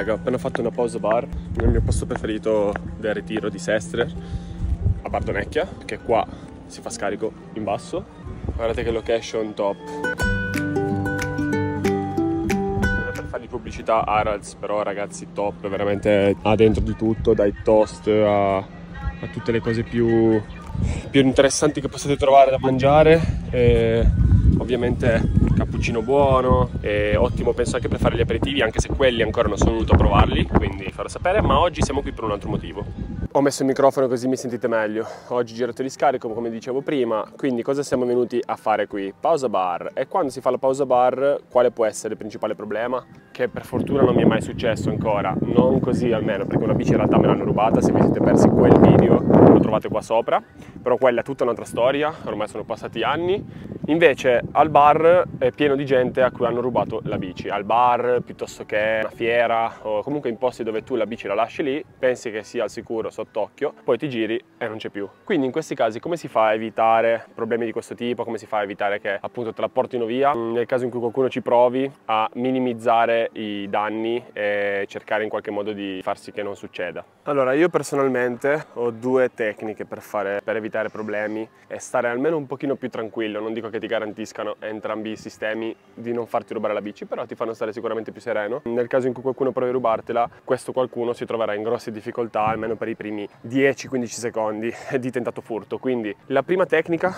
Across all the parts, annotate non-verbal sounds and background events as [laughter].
Raga, ho appena fatto una pausa bar nel mio posto preferito del ritiro di Sestre, a Bardonecchia, che qua si fa scarico in basso. Guardate che location top. Non è per fargli pubblicità Arals, però ragazzi top, veramente ha dentro di tutto, dai toast a, a tutte le cose più, più interessanti che potete trovare da mangiare. E ovviamente cappuccino buono e ottimo penso anche per fare gli aperitivi anche se quelli ancora non sono venuto a provarli quindi farò sapere ma oggi siamo qui per un altro motivo. Ho messo il microfono così mi sentite meglio. Oggi girato di scarico come dicevo prima quindi cosa siamo venuti a fare qui? Pausa bar. E quando si fa la pausa bar quale può essere il principale problema? Che per fortuna non mi è mai successo ancora. Non così almeno perché una bici in realtà me l'hanno rubata se vi siete persi quel video lo trovate qua sopra. Però quella è tutta un'altra storia ormai sono passati anni Invece al bar è pieno di gente a cui hanno rubato la bici, al bar piuttosto che una fiera o comunque in posti dove tu la bici la lasci lì, pensi che sia al sicuro sott'occhio, poi ti giri e non c'è più. Quindi in questi casi come si fa a evitare problemi di questo tipo, come si fa a evitare che appunto te la portino via? Nel caso in cui qualcuno ci provi a minimizzare i danni e cercare in qualche modo di far sì che non succeda. Allora io personalmente ho due tecniche per, fare, per evitare problemi e stare almeno un pochino più tranquillo, non dico che ti garantiscano entrambi i sistemi di non farti rubare la bici, però ti fanno stare sicuramente più sereno. Nel caso in cui qualcuno provi a rubartela, questo qualcuno si troverà in grosse difficoltà, almeno per i primi 10-15 secondi di tentato furto. Quindi la prima tecnica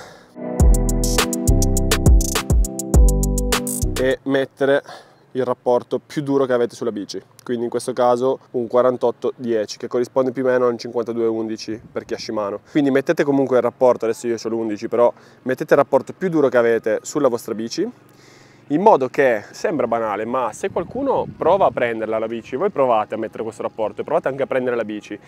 è mettere il rapporto più duro che avete sulla bici. Quindi in questo caso un 48-10 che corrisponde più o meno a un 52-11 per chi ha Shimano. Quindi mettete comunque il rapporto adesso io ho l'11 però mettete il rapporto più duro che avete sulla vostra bici in modo che sembra banale ma se qualcuno prova a prenderla la bici voi provate a mettere questo rapporto e provate anche a prendere la bici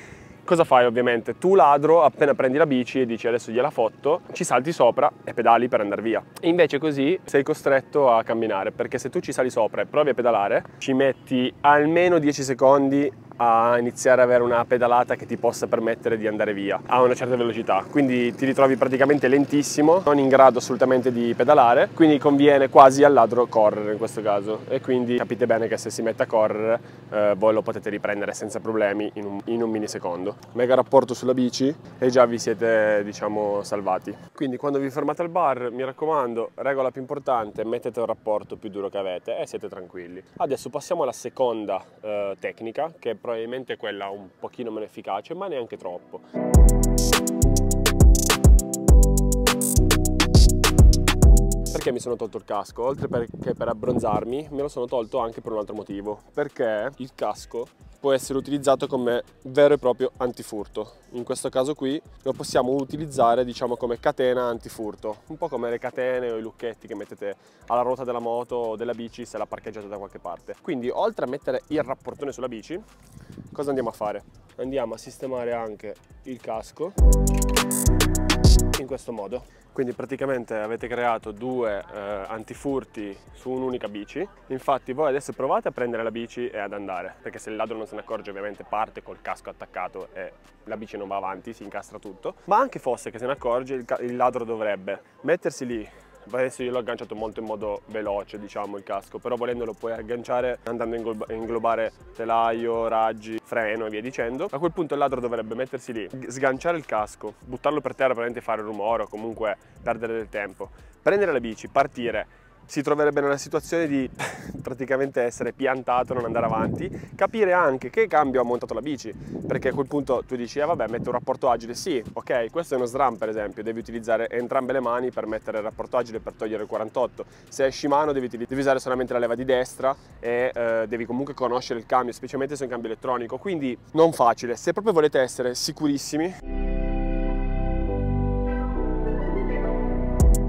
Cosa fai ovviamente? Tu ladro, appena prendi la bici e dici adesso gliela fotto, ci salti sopra e pedali per andare via. E invece così sei costretto a camminare, perché se tu ci sali sopra e provi a pedalare, ci metti almeno 10 secondi a iniziare ad avere una pedalata che ti possa permettere di andare via a una certa velocità quindi ti ritrovi praticamente lentissimo non in grado assolutamente di pedalare quindi conviene quasi al ladro correre in questo caso e quindi capite bene che se si mette a correre eh, voi lo potete riprendere senza problemi in un, in un mega rapporto sulla bici e già vi siete diciamo salvati quindi quando vi fermate al bar mi raccomando regola più importante mettete un rapporto più duro che avete e siete tranquilli adesso passiamo alla seconda eh, tecnica che probabilmente quella un pochino meno efficace, ma neanche troppo. Perché mi sono tolto il casco? Oltre che per abbronzarmi, me lo sono tolto anche per un altro motivo. Perché il casco può essere utilizzato come vero e proprio antifurto. In questo caso qui lo possiamo utilizzare diciamo come catena antifurto, un po' come le catene o i lucchetti che mettete alla ruota della moto o della bici se la parcheggiate da qualche parte. Quindi oltre a mettere il rapportone sulla bici, cosa andiamo a fare? Andiamo a sistemare anche il casco in questo modo. Quindi praticamente avete creato due eh, antifurti su un'unica bici. Infatti voi adesso provate a prendere la bici e ad andare, perché se il ladro non se ne accorge ovviamente parte col casco attaccato e la bici non va avanti, si incastra tutto. Ma anche fosse che se ne accorge, il, il ladro dovrebbe mettersi lì adesso io l'ho agganciato molto in modo veloce diciamo il casco però volendolo puoi agganciare andando a inglobare telaio, raggi, freno e via dicendo. A quel punto il ladro dovrebbe mettersi lì sganciare il casco buttarlo per terra per fare rumore o comunque perdere del tempo. Prendere la bici, partire si troverebbe nella situazione di [laughs] praticamente essere piantato, non andare avanti, capire anche che cambio ha montato la bici, perché a quel punto tu dici, eh vabbè, metto un rapporto agile, sì, ok, questo è uno SRAM per esempio, devi utilizzare entrambe le mani per mettere il rapporto agile per togliere il 48, se è Shimano devi, devi usare solamente la leva di destra e eh, devi comunque conoscere il cambio, specialmente se è un cambio elettronico, quindi non facile, se proprio volete essere sicurissimi,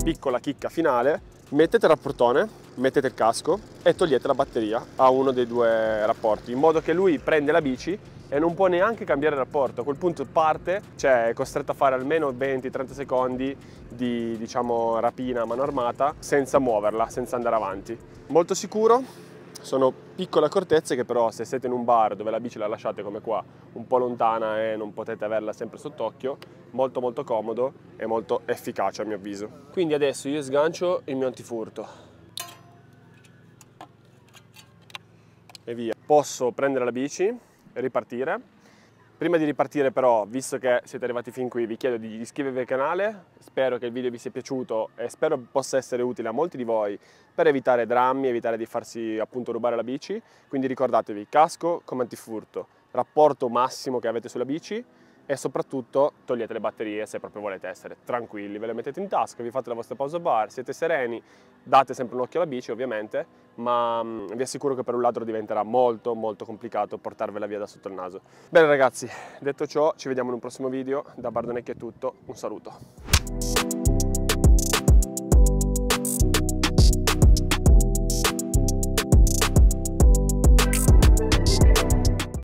piccola chicca finale, mettete il rapportone, mettete il casco e togliete la batteria a uno dei due rapporti, in modo che lui prende la bici e non può neanche cambiare rapporto. A quel punto parte, cioè è costretto a fare almeno 20-30 secondi di diciamo rapina a mano armata senza muoverla, senza andare avanti. Molto sicuro, sono piccole accortezze che però se siete in un bar dove la bici la lasciate come qua un po' lontana e non potete averla sempre sott'occhio, molto molto comodo e molto efficace a mio avviso. Quindi adesso io sgancio il mio antifurto e via. posso prendere la bici e ripartire. Prima di ripartire però, visto che siete arrivati fin qui, vi chiedo di iscrivervi al canale, spero che il video vi sia piaciuto e spero possa essere utile a molti di voi per evitare drammi, evitare di farsi appunto rubare la bici, quindi ricordatevi casco come antifurto, rapporto massimo che avete sulla bici e soprattutto togliete le batterie se proprio volete essere tranquilli, ve le mettete in tasca, vi fate la vostra pausa bar, siete sereni, date sempre un occhio alla bici ovviamente, ma mm, vi assicuro che per un ladro diventerà molto molto complicato portarvela via da sotto il naso. Bene ragazzi, detto ciò ci vediamo in un prossimo video, da Bardonecchi è tutto, un saluto.